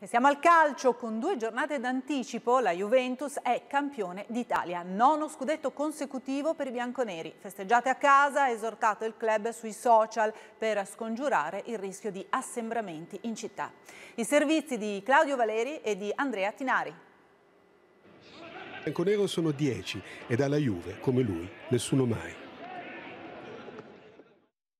E siamo al calcio, con due giornate d'anticipo la Juventus è campione d'Italia, nono scudetto consecutivo per i bianconeri. Festeggiate a casa, ha esortato il club sui social per scongiurare il rischio di assembramenti in città. I servizi di Claudio Valeri e di Andrea Tinari. Bianconero sono 10 e dalla Juve, come lui, nessuno mai.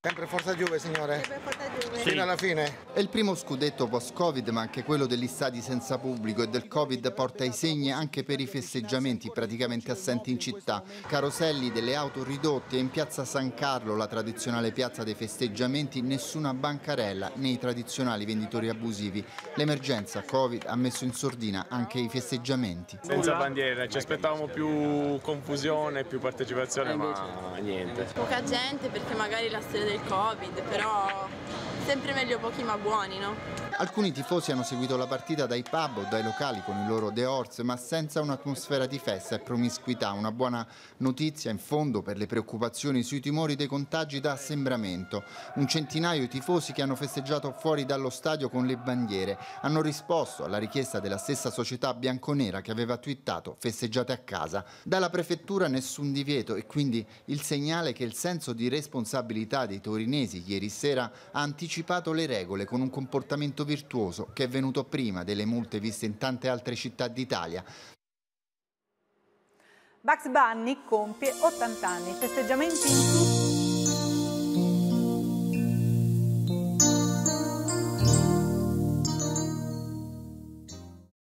Sempre Forza Juve, signore? Sempre Forza Juve. Fino alla fine? È il primo scudetto post-Covid, ma anche quello degli stadi senza pubblico e del Covid porta i segni anche per i festeggiamenti praticamente assenti in città. Caroselli delle auto ridotte e in piazza San Carlo, la tradizionale piazza dei festeggiamenti, nessuna bancarella né i tradizionali venditori abusivi. L'emergenza Covid ha messo in sordina anche i festeggiamenti. Senza bandiera, ci aspettavamo più confusione, più partecipazione, ma niente. Poca gente perché magari la storia del Covid, però sempre meglio pochi ma buoni, no? Alcuni tifosi hanno seguito la partita dai pub o dai locali con i loro The Horse, ma senza un'atmosfera di festa e promiscuità. Una buona notizia in fondo per le preoccupazioni sui timori dei contagi da assembramento. Un centinaio di tifosi che hanno festeggiato fuori dallo stadio con le bandiere hanno risposto alla richiesta della stessa società bianconera che aveva twittato festeggiate a casa. Dalla prefettura nessun divieto e quindi il segnale che il senso di responsabilità dei torinesi ieri sera ha anticipato le regole con un comportamento virtuoso che è venuto prima delle multe viste in tante altre città d'Italia. Bugs Bunny compie 80 anni, festeggiamenti in tutto